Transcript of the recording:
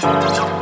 就。h a n